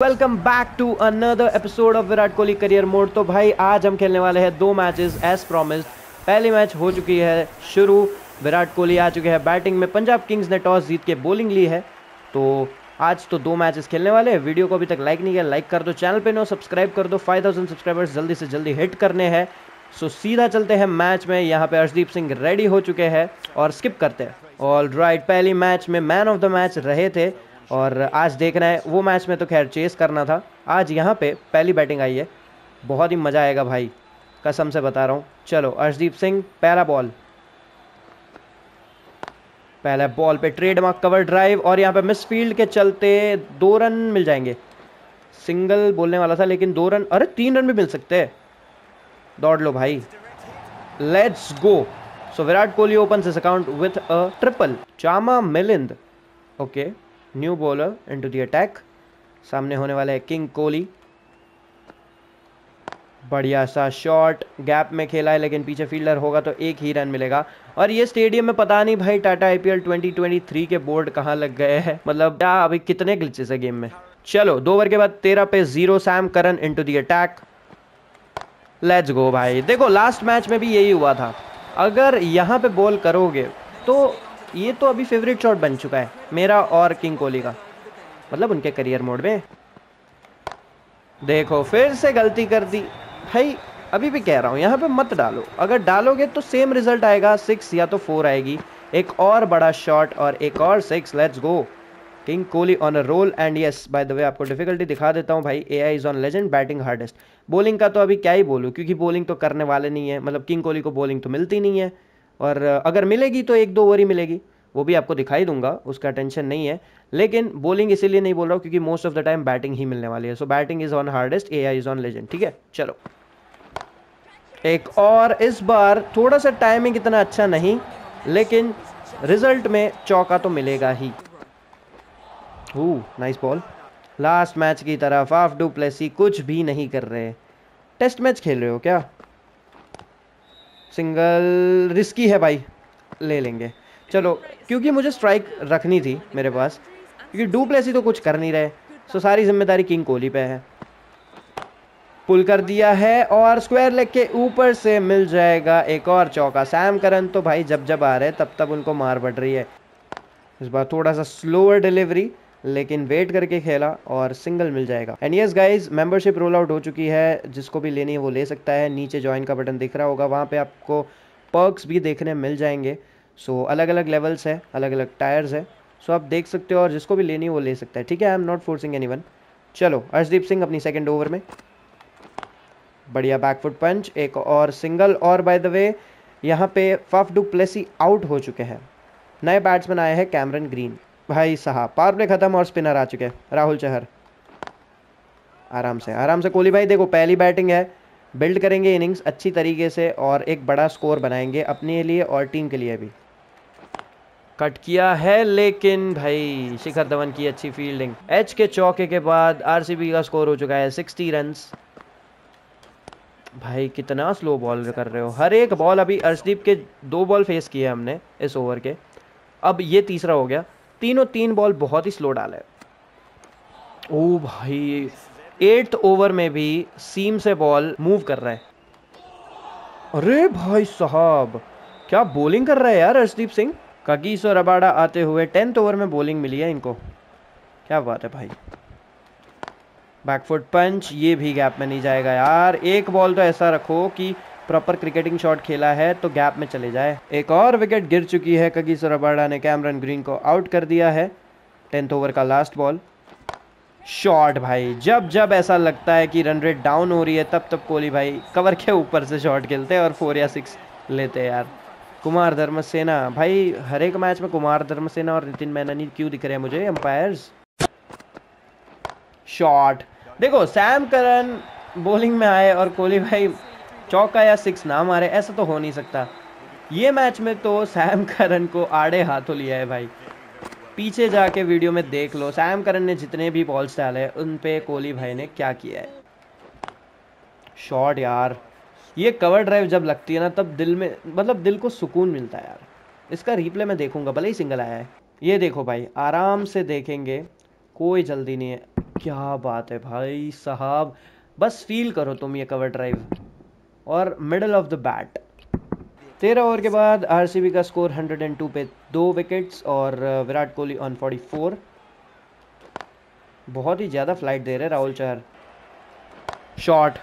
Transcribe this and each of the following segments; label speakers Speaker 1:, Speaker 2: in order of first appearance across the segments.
Speaker 1: Welcome back to another episode of Virat Kohli career mode तो भाई, आज हम खेलने वाले हैं दो मैचेस एज प्रोमिस्ड पहली मैच हो चुकी है, शुरू। विराट कोहली आ चुके हैं बैटिंग में। पंजाब किंग्स ने टॉस जीत के बॉलिंग ली है। तो आज तो दो मैचेस खेलने वाले हैं। वीडियो को अभी तक लाइक नहीं किया लाइक कर दो। चैनल पे नो सब्सक्राइब कर दो। फाइव थाउज़ेंड सब्सक्राइबर्स जल्दी से जल्दी हिट करने हैं। सो सीधा चलते हैं मैच में। यहाँ पे अर्शदीप सिंह रेडी हो चुके हैं और स्किप करते हैं। ऑल राइट पहली मैच में मैन ऑफ़ द मैच रहे थे। और आज देखना है, वो मैच में तो खैर चेस करना था। आज यहाँ पे पहली बैटिंग आई है। बहुत ही मज़ा आएगा भाई। कसम से बता रहा हूँ। चलो, अर्शदीप सिंह, पहला बॉल पहले बॉल पे ट्रेडमार्क कवर ड्राइव और यहाँ पे मिस फ़ील्ड के चलते दो रन मिल जाएँगे। सिंगल बोलने वाला था, लेकिन दो रन अरे तीन रन भी मिल सकते हैं। दौड़ लो भाई। Let's go so Virat Kohli open this account with a triple Chama Milind. Okay new bowler into the attack सामने होने वाला है किंग कोहली। बढ़िया सा शॉट गैप में खेला है, लेकिन पीछे फील्डर होगा तो एक ही रन मिलेगा। और ये स्टेडियम में पता नहीं भाई टाटा आईपीएल 2023 के बोर्ड कहाँ लग गए हैं। मतलब क्या अभी कितने ग्लिचेस है गेम में। चलो, दो ओवर के बाद तेरह पे zero Sam Curran into the attack let's go भाई। देखो लास्ट मैच में भी यही हुआ था। अगर यहाँ पे बॉल करोगे तो ये तो अभी फेवरेट शॉट बन चुका है, मेरा और किंग कोहली का। मतलब उनके करियर मोड में। देखो, फिर से गलती कर दी। भाई, अभी भी कह रहा हूँ, यहाँ पे मत डालो। अगर डालोगे तो सेम रिज़ल्ट आएगा सिक्स या तो फोर आएगी। एक और बड़ा शॉट और एक और six let's go king Kohli on a roll and yes by the way आपको डिफिकल्टी दिखा देता हूँ भाई A I is on legend batting hardest bowling का तो अभी क्या ही बोलूँ, क्योंकि बॉलिंग तो करने वाले नहीं है। मतलब किंग कोहली को बॉलिंग तो मिलती नहीं है। और अगर मिलेगी तो एक दो ओवर ही मिलेगी, वो भी आपको दिखाई दूँगा, उसका टेंशन नहीं है। लेकिन बॉलिंग इसीलिए नहीं बोल रहा हूँ क्योंकि most of the time batting ही मिलने वाली है। So batting is on hardest A is on legend ठीक है? चलो। एक और, इस बार थोड़ा सा टाइमिंग इतना अच्छा नहीं, लेकिन रिज़ल्ट में चौका तो मिलेगा ही। नाइस बॉल लास्ट मैच की तरफ़ आफ डू प्लेसी कुछ भी नहीं कर रहे। टेस्ट मैच खेल रहे हो क्या? सिंगल रिस्की है भाई, ले लेंगे। चलो, क्योंकि मुझे स्ट्राइक रखनी थी मेरे पास, क्योंकि डू प्लेसी तो कुछ कर नहीं रहे। सो सारी ज़िम्मेदारी किंग कोहली पे है। पुल कर दिया है और स्क्वायर लेग के ऊपर से मिल जाएगा एक और चौका। सैम करन तो भाई जब जब आ रहे तब तब उनको मार पड़ रही है। इस बार थोड़ा सा स्लोअर डिलीवरी लेकिन वेट करके खेला और सिंगल मिल जाएगा। And yes guys membership roll out हो चुकी है। जिसको भी लेनी है वो ले सकता है। नीचे ज्वाइन का बटन दिख रहा होगा। वहाँ पे आपको पर्क्स भी देखने मिल जाएँगे। सो so, अलग अलग लेवल्स है अलग अलग टायर्स है। सो so, आप देख सकते हो और जिसको भी लेनी है वो ले सकता है। ठीक है I am not forcing any चलो अर्शदीप सिंह अपनी सेकेंड ओवर में। बढ़िया बैकफुट पंच एक और सिंगल और बाय द वे यहाँ पे फफ डू प्लेसी आउट हो चुके हैं। नए बैट्समैन आए हैं कैमरन ग्रीन भाई साहब पावर प्ले खत्म और स्पिनर आ चुके हैं। राहुल चहर। आराम से आराम से। कोहली भाई, देखो, पहली बैटिंग है। बिल्ड करेंगे इनिंग्स अच्छी तरीके से और एक बड़ा स्कोर बनाएँगे अपने लिए और टीम के लिए भी। कट किया है, लेकिन भाई, शिखर धवन की अच्छी फील्डिंग एच के चौके के बाद आरसीबी का स्कोर हो चुका है सिक्सटी रन्स भाई, कितना स्लो बॉल कर रहे हो। हर एक बॉल अभी अर्शदीप के दो बॉल फेस किए हमने इस ओवर के। अब ये तीसरा हो गया। तीनों तीन बॉल बहुत ही स्लो डाले। ओ भाई एट्थ ओवर में भी सीम से बॉल मूव कर रहा है। अरे भाई साहब, क्या बॉलिंग कर रहा है यार अर्शदीप सिंह? ककीस और रबाड़ा आते हुए टेंथ ओवर में बॉलिंग मिली है इनको। क्या बात है भाई। बैकफुट पंच ये भी गैप में नहीं जाएगा यार। एक बॉल तो ऐसा रखो कि प्रॉपर क्रिकेटिंग शॉट खेला है तो गैप में चले जाए। एक और विकेट गिर चुकी है कगीस रबाड़ा ने कैमरन ग्रीन को आउट कर दिया है। टेंथ ओवर का लास्ट बॉल शॉट भाई, जब जब ऐसा लगता है कि रन रेट डाउन हो रही है, तब तब कोहली भाई कवर के ऊपर से शॉट खेलते हैं और फोर या सिक्स लेते हैं यार। कुमार धर्मसेना, भाई हर एक मैच में कुमार धर्मसेना और नितिन मैनानी क्यों दिख रहे हैं मुझे? अंपायर्स शॉट देखो सैम करन बॉलिंग में आए और कोहली भाई चौका या सिक्स ना मारे, ऐसा तो हो नहीं सकता। ये मैच में तो सैम करन को आड़े हाथों लिया है भाई। पीछे जाके वीडियो में देख लो, सैम करन ने जितने भी बॉल्स डाले, उन पे कोहली भाई ने क्या किया है? शॉट यार। ये कवर ड्राइव जब लगती है ना, तब दिल में मतलब दिल को सुकून मिलता है यार। इसका रिप्ले मैं देखूँगा, भले ही सिंगल आया है। ये देखो भाई, आराम से देखेंगे। कोई जल्दी नहीं है। क्या बात है भाई साहब। बस फील करो तुम ये कवर ड्राइव और मिडल ऑफ़ द बैट तेरह ओवर के बाद आरसीबी का स्कोर 102 पे दो विकेट्स और uh, विराट कोहली ऑन 44 बहुत ही ज़्यादा फ़्लाइट दे रहे राहुल चहर। शॉट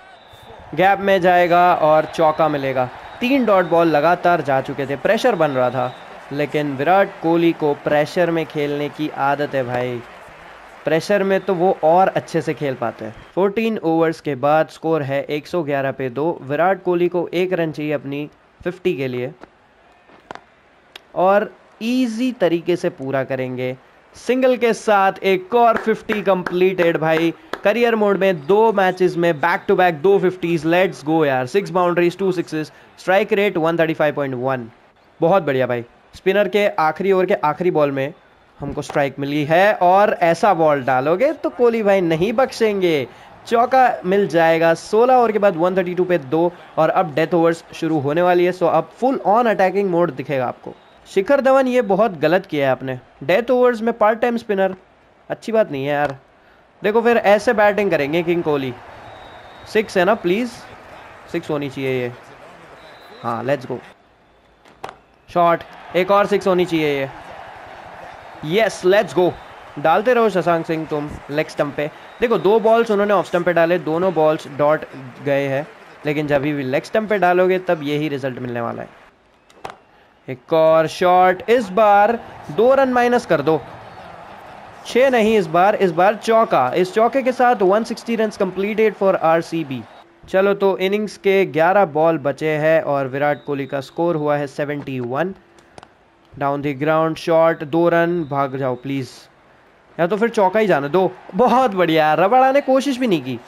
Speaker 1: गैप में जाएगा और चौका मिलेगा। तीन डॉट बॉल लगातार जा चुके थे। प्रेशर बन रहा था। लेकिन विराट कोहली को प्रेशर में खेलने की आदत है भाई। प्रेशर में तो वो और अच्छे से खेल पाते हैं। 14 ओवर्स के बाद स्कोर है 111 पे दो। विराट कोहली को एक रन चाहिए अपनी 50 के लिए। और इजी तरीके से पूरा करेंगे। सिंगल के साथ एक और 50 कंप्लीटेड भाई। करियर मोड में दो मैचेस में बैक टू बैक दो फिफ्टीज लेट्स गो यार। Six boundaries two sixes strike rate 135.1 बहुत बढ़िया भाई। स्पिनर के आखिरी ओवर के आखिरी बॉल में हमको स्ट्राइक मिली है और ऐसा बॉल डालोगे तो कोहली भाई नहीं बख्शेंगे। चौका मिल जाएगा। 16 ओवर के बाद 132 पे दो और अब डेथ ओवर्स शुरू होने वाली है। सो अब फुल ऑन अटैकिंग मोड दिखेगा आपको। शिखर धवन ये बहुत गलत किया है आपने। डेथ ओवर्स में पार्ट टाइम स्पिनर अच्छी बात नहीं है यार। देखो फिर ऐसे बैटिंग करेंगे किंग कोहली सिक्स है ना प्लीज़ सिक्स होनी चाहिए ये। हाँ लेट्स गो शॉट एक और सिक्स होनी चाहिए ये। यस लेट्स गो डालते रहो शशांक सिंह तुम लेग स्टम्प पे। देखो, दो बॉल्स उन्होंने ऑफ़ स्टम्प पे डाले, दोनों बॉल्स डॉट गए हैं। लेकिन जब भी लेग स्टम्प पे डालोगे, तब यही रिज़ल्ट मिलने वाला है। एक और शॉट इस बार दो रन माइनस कर दो। छह नहीं इस बार इस बार चौका। इस चौके के साथ 160 sixty run completed for RCB चलो तो इनिंग्स के 11 बॉल बचे हैं और विराट कोहली का स्कोर हुआ है 71 डाउन द ग्राउंड शॉट दो रन भाग जाओ प्लीज़ या तो फिर चौका ही जाना दो। बहुत बढ़िया रबाड़ा ने कोशिश भी नहीं की।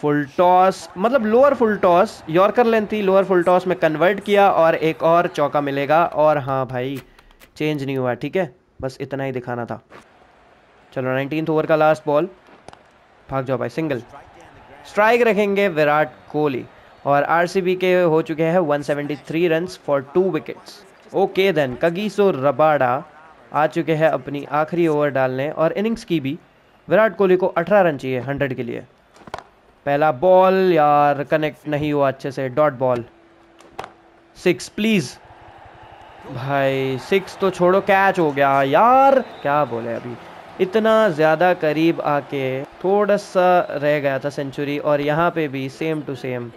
Speaker 1: फुल टॉस मतलब lower full toss yorker length थी लोअर फुल टॉस में कन्वर्ट किया और एक और चौका मिलेगा। और हाँ भाई चेंज नहीं हुआ, ठीक है? बस इतना ही दिखाना था। चलो नाइनटीन ओवर का लास्ट बॉल भाग जाओ भाई सिंगल स्ट्राइक रखेंगे विराट कोहली। और आरसीबी के हो चुके हैं 173 runs for two wickets okay then Kagiso Rabada आ चुके हैं अपनी आखिरी ओवर डालने और इनिंग्स की भी। विराट कोहली को 18 रन चाहिए 100 के लिए। पहला बॉल यार कनेक्ट नहीं हुआ अच्छे से डॉट बॉल सिक्स प्लीज़ भाई सिक्स तो छोड़ो कैच हो गया। यार, क्या बोले अभी? इतना ज़्यादा करीब आके थोड़ा सा रह गया था सेंचुरी और यहाँ पे भी सेम टू सेम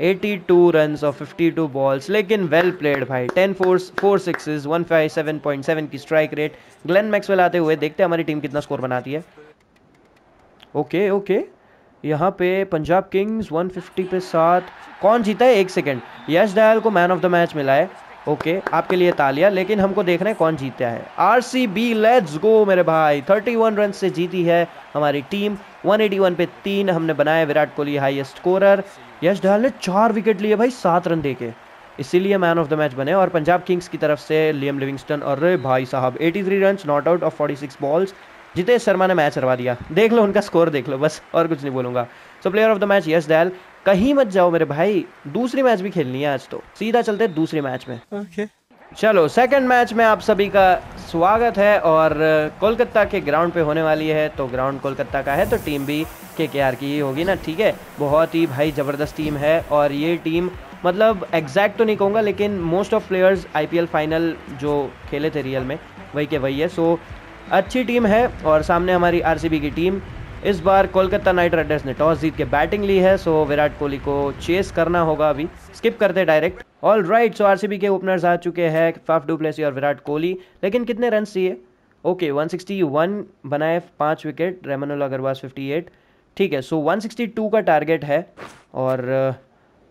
Speaker 1: 82 रन और 52 बॉल्स लेकिन वेल प्लेड भाई 10 फोर फोर पॉइंट 157.7 की स्ट्राइक रेट ग्लेन मैक्सवेल आते हुए देखते हैं हमारी टीम कितना स्कोर बनाती है। ओके ओके यहाँ पे पंजाब किंग्स 150 पे सात। कौन जीता है? एक सेकेंड यश दयाल को मैन ऑफ़ द मैच मिला है। ओके, आपके लिए तालिया, लेकिन हमको देखना है कौन जीतता है। R C B let's go मेरे भाई। 31 रन से जीती है हमारी टीम। 181 पे तीन हमने बनाए विराट कोहली हाईएस्ट स्कोरर यश ढाल ने चार विकेट लिए भाई, सात रन देके। इसीलिए मैन ऑफ़ द मैच बने और पंजाब किंग्स की तरफ़ से लियम लिविंगस्टन और भाई साहब 83 run not out of 46 balls Jitesh Sharma ने मैच हरवा दिया। देख लो उनका स्कोर देख लो बस और कुछ नहीं बोलूँगा। So player of the match Yash Dayal कहीं मत जाओ मेरे भाई दूसरी मैच भी खेलनी है आज तो। सीधा चलते दूसरी मैच में।
Speaker 2: ओके
Speaker 1: चलो सेकंड मैच में आप सभी का स्वागत है और कोलकाता के ग्राउंड पे होने वाली है। तो ग्राउंड कोलकाता का है तो टीम भी के के आर की ही होगी ना ठीक है? बहुत ही भाई ज़बरदस्त टीम है और ये टीम मतलब एग्जैक्ट तो नहीं कहूँगा लेकिन most of players IPL final जो खेले थे रियल में वही के वही है। सो अच्छी टीम है और सामने हमारी आरसीबी की टीम। इस बार कोलकाता नाइट राइडर्स ने टॉस जीत के बैटिंग ली है सो विराट कोहली को चेस करना होगा अभी। स्किप करते direct all right so RCB के ओपनर्स आ चुके हैं फाफ डुप्लेसी और विराट कोहली। लेकिन कितने रन चाहिए ओके okay, 161 बनाए पाँच विकेट रेमनुल अग्रवाल 58 ठीक है सो 162 का टारगेट है और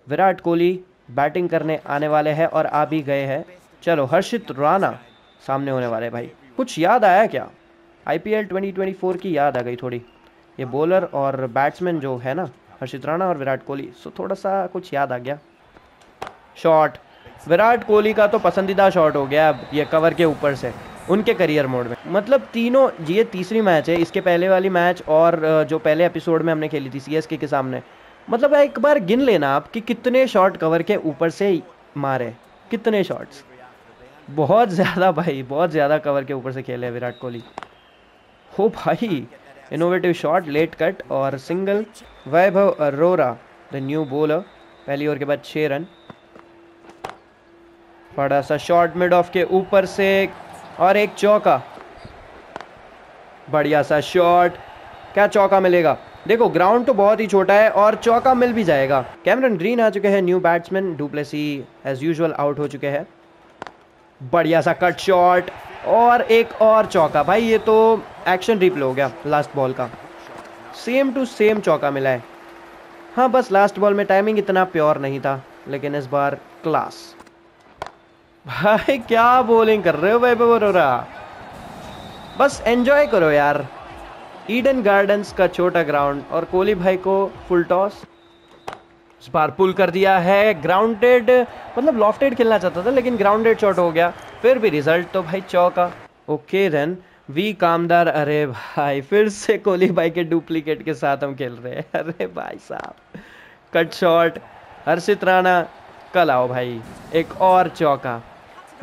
Speaker 1: विराट कोहली बैटिंग करने आने वाले हैं और आ भी गए हैं। चलो हर्षित राणा सामने होने वाले भाई। कुछ याद आया क्या? आईपीएल 2024 की याद आ गई थोड़ी। ये बॉलर और बैट्समैन जो है ना, हर्षित राणा और विराट कोहली सो थोड़ा सा कुछ याद आ गया। शॉट विराट कोहली का तो पसंदीदा शॉट हो गया अब, ये कवर के ऊपर से, उनके करियर मोड में। मतलब तीनों ये तीसरी मैच है, इसके पहले वाली मैच और जो पहले एपिसोड में हमने खेली थी सी के सामने। मतलब एक बार गिन लेना आप कि कितने शॉट कवर के ऊपर से मारे, कितने शॉट्स बहुत ज़्यादा भाई, बहुत ज़्यादा कवर के ऊपर से खेले विराट कोहली। हो भाई इनोवेटिव शॉट लेट कट और single Vaibhav Arora the new bowler पहली ओवर के बाद छः रन। बड़ा सा शॉट मिड ऑफ़ के ऊपर से और एक चौका। बढ़िया सा शॉट क्या चौका मिलेगा? देखो ग्राउंड तो बहुत ही छोटा है और चौका मिल भी जाएगा। कैमरन ग्रीन आ चुके हैं new batsman du Plessis as usual out हो चुके हैं। बढ़िया सा कट शॉट और एक और चौका। भाई, ये तो एक्शन रिप्ले हो गया लास्ट बॉल का। सेम टू सेम चौका मिला है। हाँ बस लास्ट बॉल में टाइमिंग इतना प्योर नहीं था, लेकिन इस बार क्लास भाई, क्या बॉलिंग कर रहे हो भाई बरोरा बस एंजॉय करो यार। ईडन गार्डन्स का छोटा ग्राउंड और कोहली भाई को फुल टॉस इस बार पुल कर दिया है। ग्राउंडेड मतलब लॉफ्टेड खेलना चाहता था, लेकिन ग्राउंडेड शॉट हो गया। फिर भी रिज़ल्ट तो भाई चौका। ओके देन वी कामदार, अरे भाई, फिर से कोहली भाई के डुप्लीकेट के साथ हम खेल रहे हैं। अरे भाई साहब कट शॉट हर्षित राणा, कल आओ भाई, एक और चौका।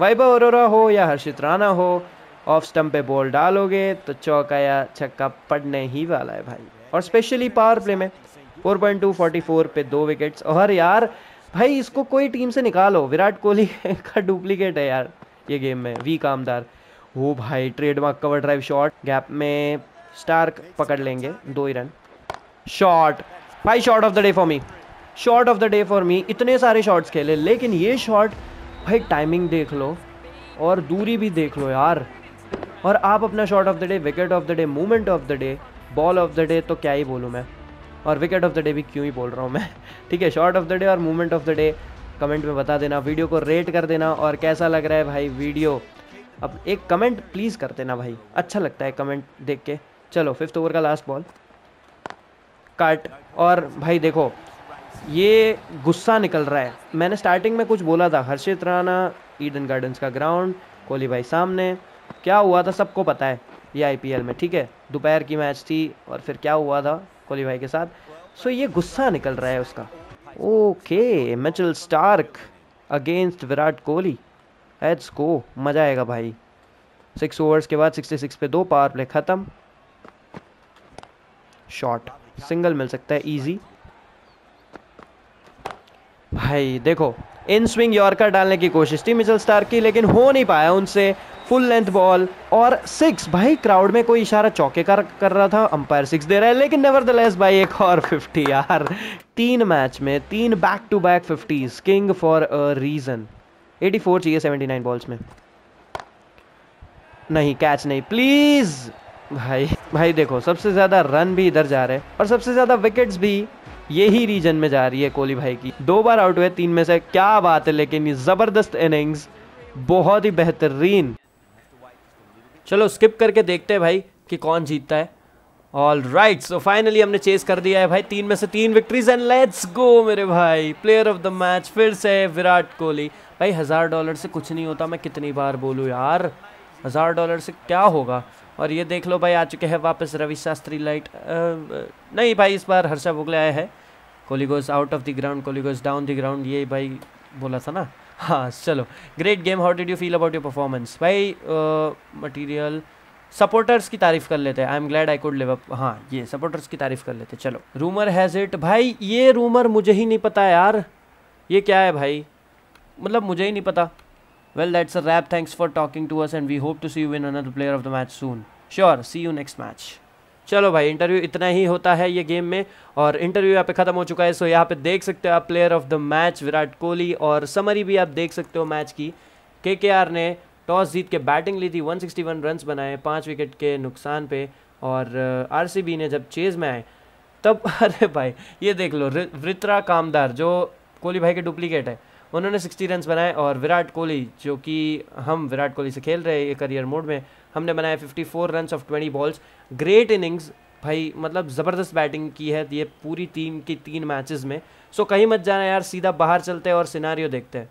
Speaker 1: वैभव अरोरा हो या हर्षित राणा हो ऑफ़ स्टम्प पे बॉल डालोगे तो चौका या छक्का पड़ने ही वाला है भाई। और स्पेशली पावर प्ले में 4.244 पे दो विकेट्स। और यार, भाई, इसको कोई टीम से निकालो। विराट कोहली का डुप्लीकेट है यार, ये गेम में, वी कामदार। वो भाई, trademark cover drive shot, gap में स्टार्क पकड़ लेंगे, दो ही रन। शॉट, भाई, shot of the day for me. Shot of the day for me. इतने सारे शॉट्स खेले, लेकिन ये शॉट, भाई, टाइमिंग देख लो, और दूरी भी देख लो यार। और आप अपना shot of the day, wicket of the day, movement of the day, ball of the day तो क्या ही बोलूँ मैं। और विकेट ऑफ़ द डे भी क्यों ही बोल रहा हूँ मैं। ठीक है शॉट ऑफ़ द डे और movement of the day comment में बता देना वीडियो को रेट कर देना और कैसा लग रहा है भाई वीडियो अब एक कमेंट प्लीज़ कर देना भाई अच्छा लगता है कमेंट देख के। चलो फिफ्थ ओवर का लास्ट बॉल कट और भाई देखो, ये गुस्सा निकल रहा है। मैंने स्टार्टिंग में कुछ बोला था, हर्षित राणा ईडन गार्डन्स का ग्राउंड कोहली भाई सामने। क्या हुआ था सबको पता है ये आईपीएल में, ठीक है? दोपहर की मैच थी और फिर क्या हुआ था? कोहली भाई के साथ। सो ये गुस्सा निकल रहा है उसका। Okay Mitchell Starc against Virat Kohli. एट्स को मज़ा आएगा भाई। सिक्स ओवर्स के बाद सिक्सटी सिक्स पे दो पावर प्ले ख़त्म। शॉट सिंगल मिल सकता है इजी भाई, देखो इन स्विंग यॉर्कर डालने की कोशिश थी मिचल स्टार की, लेकिन हो नहीं पाया उनसे। फुल लेंथ बॉल और सिक्स। भाई, क्राउड में कोई इशारा चौके का कर रहा था, अंपायर सिक्स दे रहा है, लेकिन नेवर भाई, एक और फिफ्टी यार। तीन मैच में, तीन back to back fifties king for a reason 84 चाहिए 79 बॉल्स में। नहीं कैच नहीं। प्लीज़ भाई भाई देखो, सबसे ज़्यादा रन भी इधर जा रहे हैं, और सबसे ज़्यादा विकेट्स भी यही रीजन में जा रही है कोहली भाई की। दो बार आउट हुए, तीन में से क्या बात है, लेकिन ये ज़बरदस्त इनिंग्स बहुत ही बेहतरीन। चलो स्किप करके देखते हैं भाई कि कौन जीतता है। ऑल राइट सो फाइनली हमने चेस कर दिया है भाई। तीन में से तीन विक्ट्रीज एंड लेट्स गो मेरे भाई। प्लेयर ऑफ़ द मैच फिर से विराट कोहली। भाई हज़ार डॉलर से कुछ नहीं होता मैं कितनी बार बोलूँ यार। हज़ार डॉलर से क्या होगा? और ये देख लो भाई आ चुके हैं वापस रवि शास्त्री लाइट आ, नहीं भाई इस बार हर्षा भोगले आए हैं। Kohli goes out of the ground Kohli goes down the ground ये भाई बोला था ना। हाँ चलो। Great game how did you feel about your performance भाई मटीरियल सपोर्टर्स की तारीफ़ कर लेते हैं। I am glad I could live up हाँ ये सपोर्टर्स की तारीफ़ कर लेते चलो रूमर हैज़ इट भाई, ये रूमर मुझे ही नहीं पता यार। ये क्या है भाई? मतलब मुझे ही नहीं पता। Well that's a wrap thanks for talking to us and we hope to see you in another player of the match soon sure see you next match चलो भाई इंटरव्यू इतना ही होता है ये गेम में और इंटरव्यू यहाँ पे ख़त्म हो चुका है सो यहाँ पे देख सकते हो आप player of the match Virat Kohli और समरी भी आप देख सकते हो मैच की। के ने टॉस जीत के बैटिंग ली थी 161 रन्स बनाए पाँच विकेट के नुकसान पे और आर uh, ने जब चेज़ में आए तब अरे भाई ये देख लो वृत्रा कामदार जो कोहली भाई के डुप्लीकेट है उन्होंने 60 रन बनाए और विराट कोहली जो कि हम विराट कोहली से खेल रहे हैं करियर मोड में हमने बनाया 54 run of 20 balls great innings भाई मतलब ज़बरदस्त बैटिंग की है ये पूरी टीम की तीन मैचेस में. सो कहीं मत जाना यार, सीधा बाहर चलते हैं और सिनारियो देखते हैं.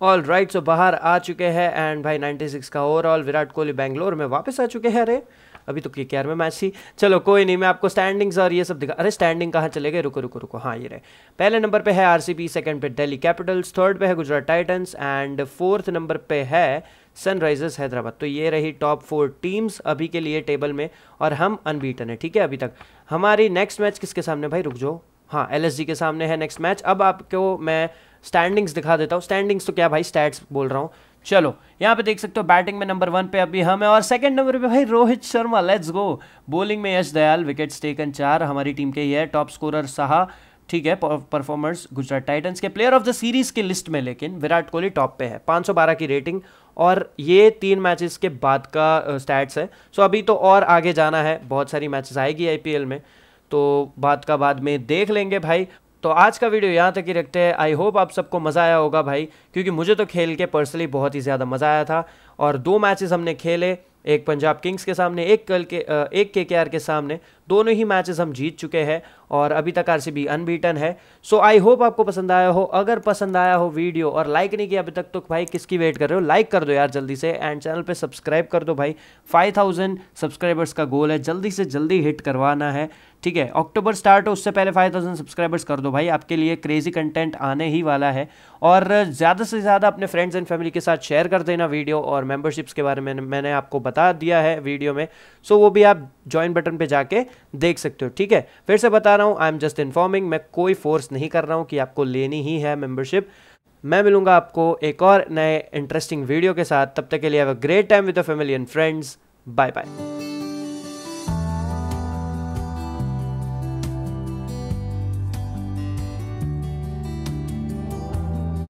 Speaker 1: ऑल राइट सो बाहर आ चुके हैं एंड भाई 96 का ओवरऑल विराट कोहली बैंगलोर में वापस आ चुके हैं अरे अभी तो के में मैच थी. चलो, कोई नहीं, मैं आपको स्टैंडिंग्स और ये सब दिखा, अरे स्टैंडिंग कहाँ चले गए? रुको रुको रुको. हाँ ये रहे. पहले नंबर पे है आरसीबी सेकंड पे दिल्ली कैपिटल्स थर्ड पे है Gujarat Titans and fourth number पे है सनराइजर्स हैदराबाद। तो ये रही टॉप फोर टीम्स अभी के लिए टेबल में और हम अनबीटन है, ठीक है अभी तक। हमारी नेक्स्ट मैच किसके सामने भाई? रुक जाओ। हाँ एल के सामने है नेक्स्ट मैच अब आपको मैं स्टैंडिंग्स दिखा देता हूँ। स्टैंडिंग्स तो क्या भाई? स्टैट्स बोल रहा हूँ। चलो, यहाँ पे देख सकते हो बैटिंग में नंबर वन पे अभी हम है और सेकंड नंबर पे भाई Rohit Sharma let's go bowling में यश दयाल विकेट्स टेकन चार। हमारी टीम के ही है टॉप स्कोरर सहा, ठीक है परफॉर्मर्स गुजरात टाइटन्स के प्लेयर ऑफ़ द सीरीज़ की लिस्ट में लेकिन विराट कोहली टॉप पे है। 512 की रेटिंग और ये तीन मैचेस के बाद का स्टैट्स है। सो अभी तो और आगे जाना है। बहुत सारी मैचेस आएगी आईपीएल में। तो बाद का बाद में देख लेंगे भाई। तो आज का वीडियो यहाँ तक ही रखते हैं। आई होप आप सबको मज़ा आया होगा भाई। क्योंकि मुझे तो खेल के पर्सनली बहुत ही ज़्यादा मज़ा आया था। और दो मैचेस हमने खेले। एक पंजाब किंग्स के सामने, एक कल के एक के के सामने। दोनों ही मैचेस हम जीत चुके हैं। और अभी तक आरसीबी अनबीटन है। सो आई होप आपको पसंद आया हो। अगर पसंद आया हो वीडियो और लाइक नहीं किया अभी तक तो भाई किसकी वेट कर रहे हो? लाइक कर दो यार जल्दी से एंड चैनल पे सब्सक्राइब कर दो भाई। 5000 सब्सक्राइबर्स का गोल है। जल्दी से जल्दी हिट करवाना है। ठीक है? अक्टूबर स्टार्ट हो, उससे पहले 5000 सब्सक्राइबर्स कर दो भाई। आपके लिए क्रेजी कंटेंट आने ही वाला है। और ज़्यादा से ज़्यादा अपने फ्रेंड्स एंड फैमिली के साथ शेयर कर देना वीडियो और मेंबरशिप्स के बारे में मैंने आपको बता दिया है वीडियो में। सो वो भी आप ज्वाइन बटन पे जाके देख सकते हो। ठीक है? फिर से बता रहा हूँ। आई एम जस्ट इन्फॉर्मिंग मैं कोई फोर्स नहीं कर रहा हूँ कि आपको लेनी ही है मेम्बरशिप मैं मिलूँगा आपको एक और नए इंटरेस्टिंग वीडियो के साथ। तब तक के लिए have a great time with the family and friends bye bye